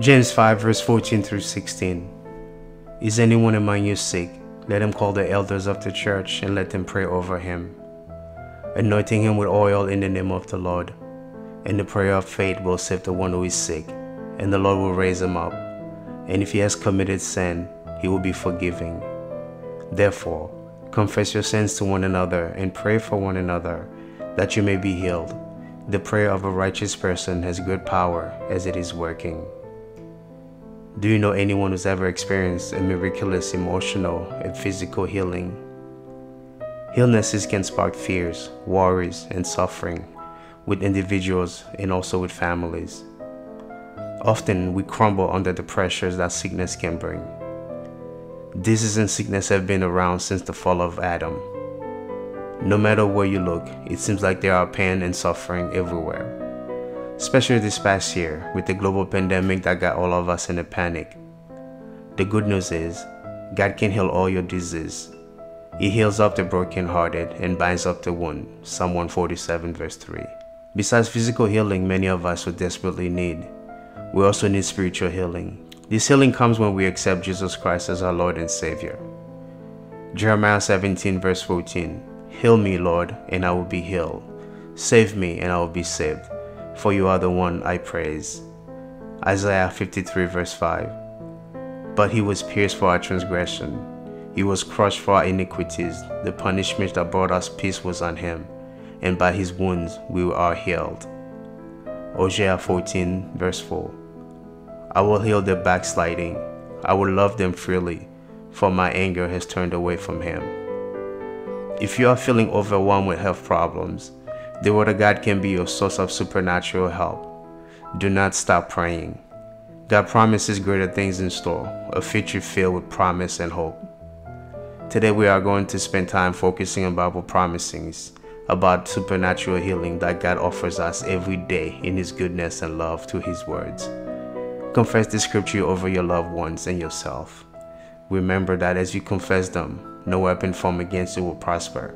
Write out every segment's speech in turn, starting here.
James 5, verse 14 through 16. Is anyone among you sick? Let him call the elders of the church and let them pray over him, anointing him with oil in the name of the Lord. And the prayer of faith will save the one who is sick, and the Lord will raise him up. And if he has committed sin, he will be forgiving. Therefore, confess your sins to one another and pray for one another that you may be healed. The prayer of a righteous person has good power as it is working. Do you know anyone who's ever experienced a miraculous emotional and physical healing? Illnesses can spark fears, worries, and suffering with individuals and also with families. Often we crumble under the pressures that sickness can bring. Disease and sickness have been around since the fall of Adam. No matter where you look, it seems like there are pain and suffering everywhere. Especially this past year with the global pandemic that got all of us in a panic. The good news is, God can heal all your disease. He heals up the brokenhearted and binds up the wound. Psalm 147 verse 3. Besides physical healing many of us would desperately need, we also need spiritual healing. This healing comes when we accept Jesus Christ as our Lord and Savior. Jeremiah 17 verse 14 Heal me, Lord, and I will be healed. Save me, and I will be saved, for you are the one I praise. Isaiah 53, verse 5. But he was pierced for our transgression, he was crushed for our iniquities. The punishment that brought us peace was on him, and by his wounds we are healed. Hosea 14, verse 4. I will heal their backsliding, I will love them freely, for my anger has turned away from him. If you are feeling overwhelmed with health problems, the Word of God can be your source of supernatural help. Do not stop praying. God promises greater things in store, a future filled with promise and hope. Today we are going to spend time focusing on Bible promises about supernatural healing that God offers us every day in His goodness and love through His words. Confess the scripture over your loved ones and yourself. Remember that as you confess them, no weapon formed against you will prosper.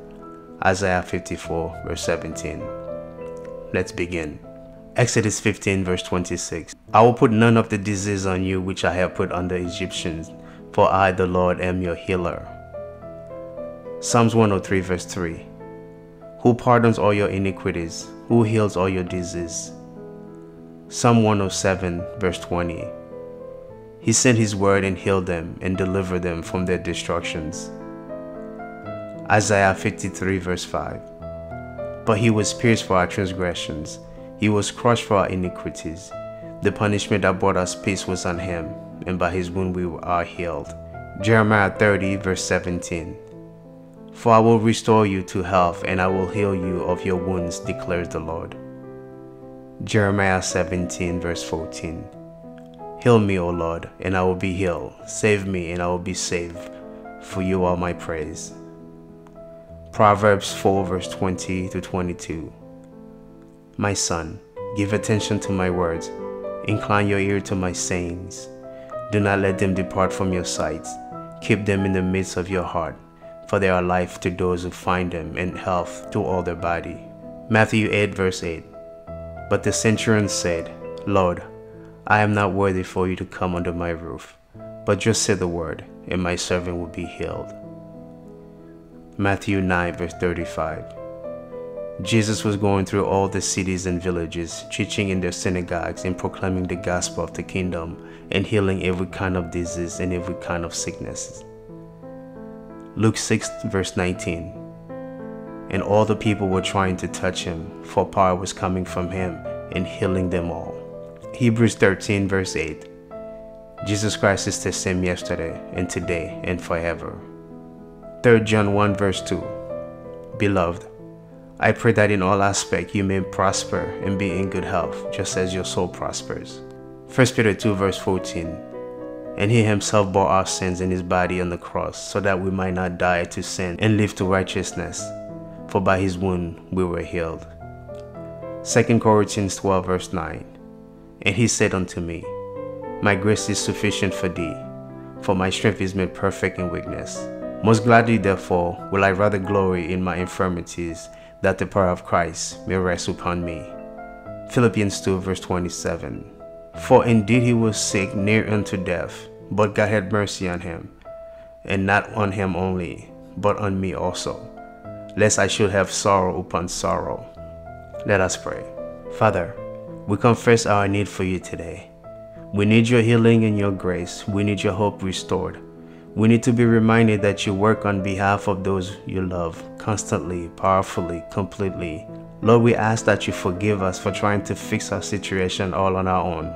Isaiah 54, verse 17. Let's begin. Exodus 15, verse 26. I will put none of the disease on you which I have put on the Egyptians, for I, the Lord, am your healer. Psalms 103, verse 3. Who pardons all your iniquities? Who heals all your disease? Psalm 107, verse 20. He sent his word and healed them and delivered them from their destructions. Isaiah 53, verse 5. But he was pierced for our transgressions, he was crushed for our iniquities. The punishment that brought us peace was on him, and by his wound we are healed. Jeremiah 30, verse 17. For I will restore you to health, and I will heal you of your wounds, declares the Lord. Jeremiah 17, verse 14. Heal me, O Lord, and I will be healed. Save me, and I will be saved, for you are my praise. Proverbs 4 verse 20 to 22. My son, give attention to my words, incline your ear to my sayings. Do not let them depart from your sight. Keep them in the midst of your heart, for they are life to those who find them and health to all their body. Matthew 8 verse 8. But the centurion said, Lord, I am not worthy for you to come under my roof, but just say the word, and my servant will be healed. Matthew 9, verse 35. Jesus was going through all the cities and villages, teaching in their synagogues and proclaiming the gospel of the kingdom and healing every kind of disease and every kind of sickness. Luke 6, verse 19. And all the people were trying to touch him, for power was coming from him and healing them all. Hebrews 13, verse 8. Jesus Christ is the same yesterday and today and forever. 3 John 1 verse 2 Beloved, I pray that in all aspects you may prosper and be in good health, just as your soul prospers. 1 Peter 2 verse 14 And he himself bore our sins in his body on the cross, so that we might not die to sin and live to righteousness. For by his wound we were healed. 2 Corinthians 12 verse 9 And he said unto me, My grace is sufficient for thee, for my strength is made perfect in weakness. Most gladly, therefore, will I rather glory in my infirmities, that the power of Christ may rest upon me. Philippians 2, verse 27. For indeed he was sick near unto death, but God had mercy on him, and not on him only, but on me also, lest I should have sorrow upon sorrow. Let us pray. Father, we confess our need for you today. We need your healing and your grace. We need your hope restored. We need to be reminded that you work on behalf of those you love, constantly, powerfully, completely. Lord, we ask that you forgive us for trying to fix our situation all on our own.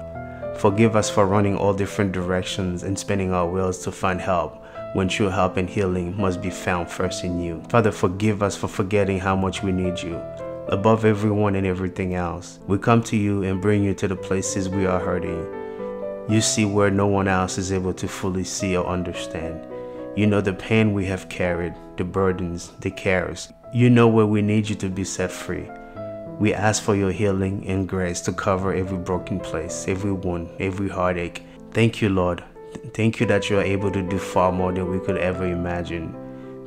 Forgive us for running all different directions and spinning our wheels to find help when true help and healing must be found first in you. Father, forgive us for forgetting how much we need you. Above everyone and everything else, we come to you and bring you to the places we are hurting. You see where no one else is able to fully see or understand. You know the pain we have carried, the burdens, the cares. You know where we need you to be set free. We ask for your healing and grace to cover every broken place, every wound, every heartache. Thank you, Lord. Thank you that you are able to do far more than we could ever imagine.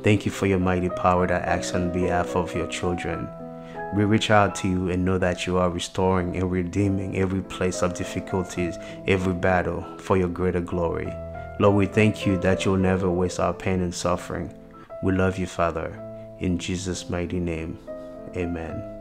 Thank you for your mighty power that acts on behalf of your children. We reach out to you and know that you are restoring and redeeming every place of difficulties, every battle for your greater glory. Lord, we thank you that you'll never waste our pain and suffering. We love you, Father. In Jesus' mighty name, amen.